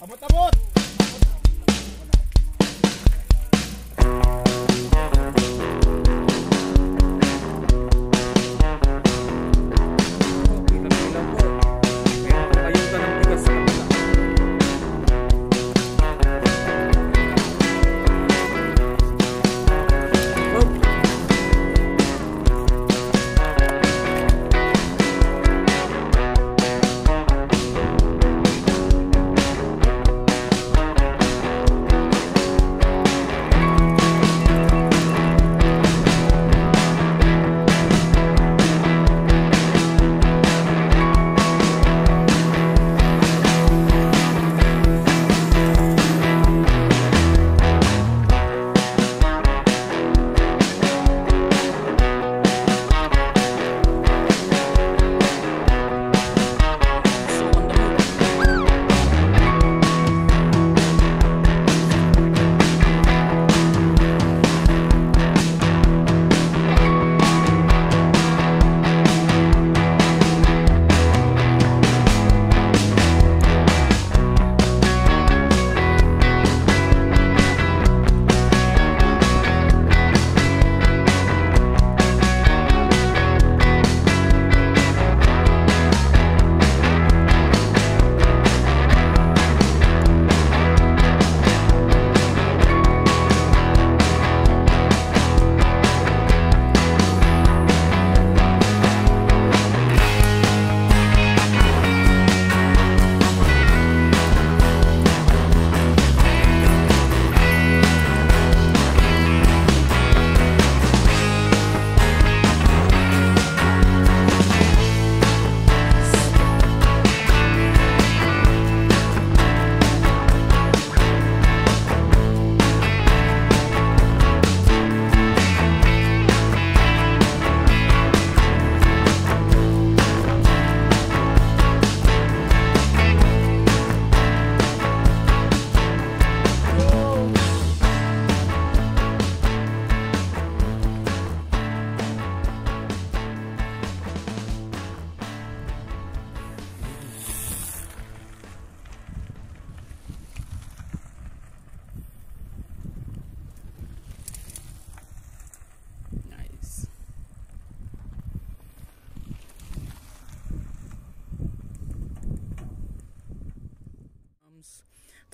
Abot-abot! Pila-pila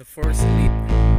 the first lead